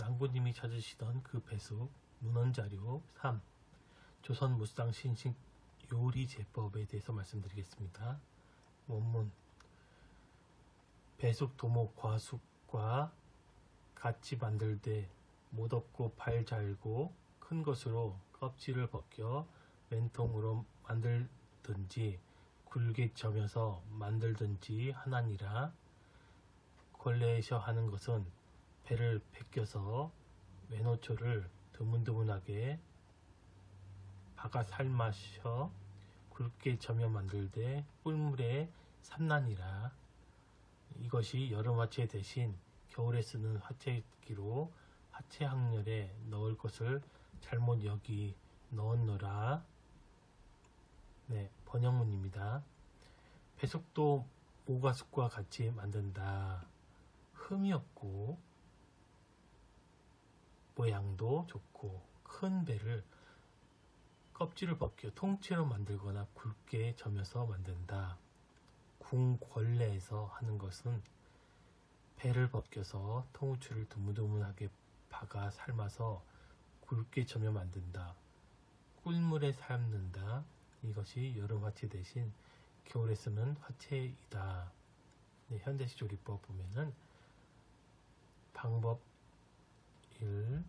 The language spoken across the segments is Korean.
낭부님이 찾으시던 그 배숙 문헌자료 3 조선 무쌍 신식 요리 제법에 대해서 말씀드리겠습니다. 원문 배숙 도목 과숙과 같이 만들되 못 없고 발 잘고 큰 것으로 껍질을 벗겨 맨통으로 만들든지 굵게 점여서 만들든지 하나니라 권례셔 하는 것은 배를 벗겨서 맨호초를 드문드문하게 박아 삶아셔 굵게 점여 만들되 꿀물에 삼나니라. 이것이 여름 화채 대신 겨울에 쓰는 화채기로 화채 항렬에 넣을 것을 잘못 여기 넣었노라. 네 번역문입니다. 배속도 모가숙과 같이 만든다. 흠이 없고 모양도 좋고 큰 배를 껍질을 벗겨 통째로 만들거나 굵게 점여서 만든다. 궁궐내에서 하는 것은 배를 벗겨서 통후추를 드문드문하게 박아 삶아서 굵게 점여 만든다. 꿀물에 삶는다. 이것이 여름 화채 대신 겨울에 쓰는 화채이다. 네, 현대식 조리법 보면은 방법 1.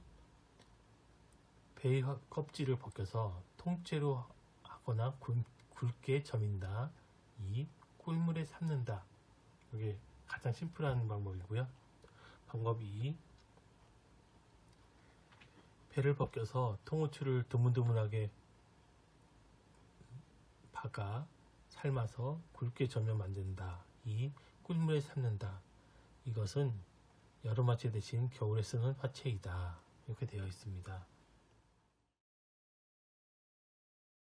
배의 껍질을 벗겨서 통째로 하거나 굵, 굵게 점인다. 2. 꿀물에 삶는다. 이게 가장 심플한 방법이고요. 방법 2. 배를 벗겨서 통후추를 드문드문하게 박아 삶아서 굵게 점여 만든다. 2. 꿀물에 삶는다. 이것은 여름화채 대신 겨울에 쓰는 화채이다. 이렇게 되어 있습니다.